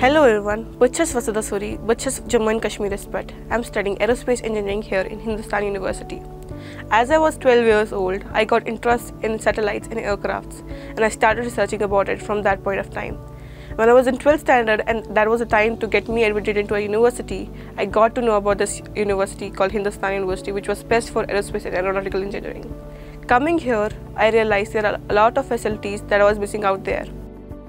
Hello everyone, Butchas Vasudha Suri, Butchas Jammu and Kashmir Expert. I'm studying aerospace engineering here in Hindustan University. As I was 12 years old, I got interest in satellites and aircrafts and I started researching about it from that point of time. When I was in 12th standard and that was the time to get me admitted into a university, I got to know about this university called Hindustan University which was best for aerospace and aeronautical engineering. Coming here, I realized there are a lot of facilities that I was missing out there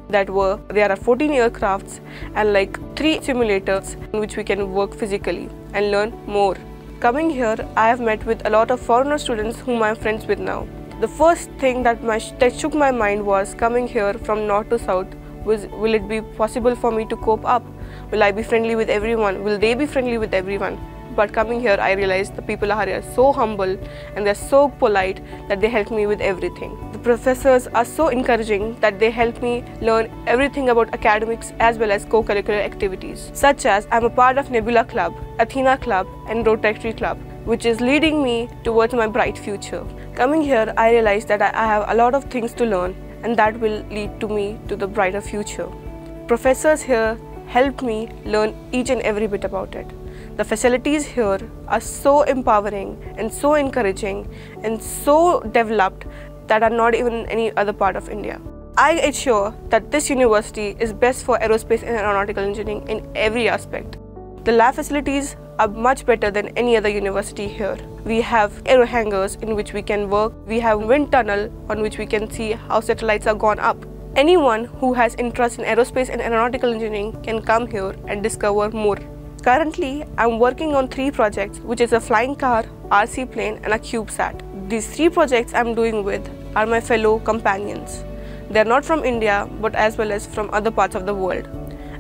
that were there are 14 aircrafts and like three simulators in which we can work physically and learn more. Coming here, I have met with a lot of foreigner students whom I am friends with now. The first thing that, my, that shook my mind was coming here from north to south. Was, will it be possible for me to cope up? Will I be friendly with everyone? Will they be friendly with everyone? But coming here, I realized the people are so humble and they're so polite that they help me with everything. Professors are so encouraging that they help me learn everything about academics as well as co-curricular activities, such as I'm a part of Nebula Club, Athena Club and Rotary Club, which is leading me towards my bright future. Coming here, I realized that I have a lot of things to learn and that will lead to me to the brighter future. Professors here helped me learn each and every bit about it. The facilities here are so empowering and so encouraging and so developed that are not even in any other part of India. I ensure that this university is best for aerospace and aeronautical engineering in every aspect. The lab facilities are much better than any other university here. We have aero hangars in which we can work. We have wind tunnel on which we can see how satellites are gone up. Anyone who has interest in aerospace and aeronautical engineering can come here and discover more. Currently, I'm working on three projects, which is a flying car, RC plane and a CubeSat. These three projects I'm doing with are my fellow companions. They're not from India, but as well as from other parts of the world.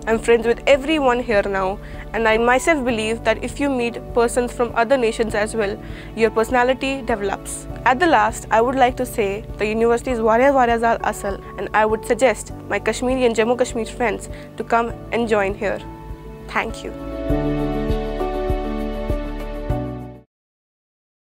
I'm friends with everyone here now, and I myself believe that if you meet persons from other nations as well, your personality develops. At the last, I would like to say the university is Warya Waryazal Asal, and I would suggest my Kashmiri and Jammu Kashmir friends to come and join here. Thank you.